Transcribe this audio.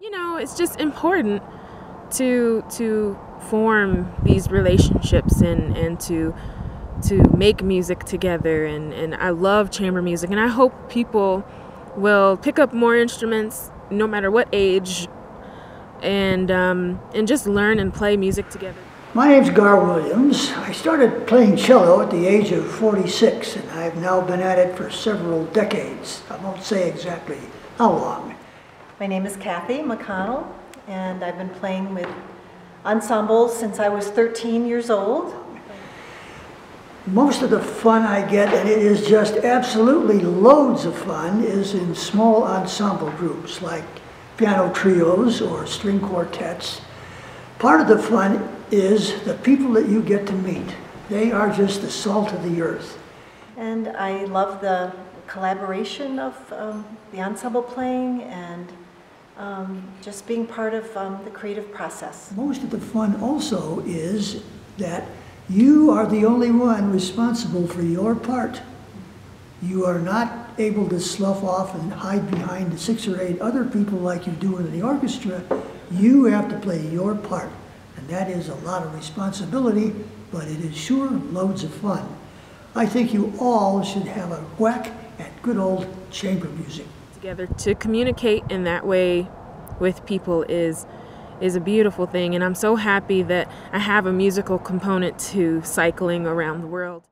You know, it's just important to to form these relationships and and to to make music together and and I love chamber music and I hope people will pick up more instruments no matter what age and um, and just learn and play music together. My name's Gar Williams. I started playing cello at the age of 46 and I've now been at it for several decades. I won't say exactly how long. My name is Kathy McConnell and I've been playing with ensembles since I was 13 years old. Most of the fun I get, and it is just absolutely loads of fun, is in small ensemble groups like piano trios or string quartets. Part of the fun is the people that you get to meet. They are just the salt of the earth. And I love the collaboration of um, the ensemble playing and um, just being part of um, the creative process. Most of the fun also is that you are the only one responsible for your part. You are not able to slough off and hide behind the six or eight other people like you do in the orchestra. You have to play your part. And that is a lot of responsibility, but it is sure loads of fun. I think you all should have a whack at good old chamber music together to communicate in that way with people is is a beautiful thing and I'm so happy that I have a musical component to cycling around the world.